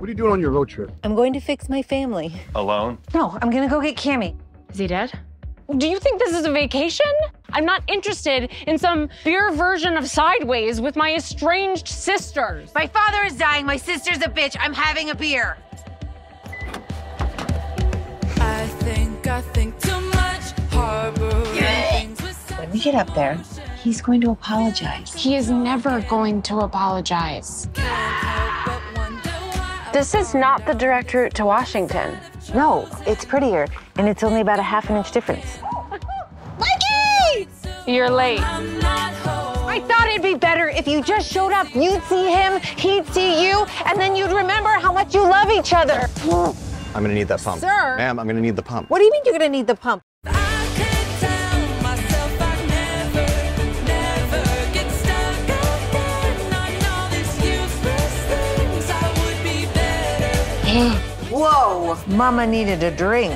What are you doing on your road trip? I'm going to fix my family. Alone? No, I'm gonna go get Cammy. Is he dead? Do you think this is a vacation? I'm not interested in some beer version of Sideways with my estranged sisters. My father is dying. My sister's a bitch. I'm having a beer. I think I think too much. Harboring things with When we get up there, he's going to apologize. He is never going to apologize. But wonder why. This is not the direct route to Washington. No, it's prettier, and it's only about a half an inch difference. You're late. I'm not home. I thought it'd be better if you just showed up. You'd see him, he'd see you, and then you'd remember how much you love each other. I'm gonna need that pump. Sir. Ma'am, I'm gonna need the pump. What do you mean you're gonna need the pump? Whoa, Mama needed a drink.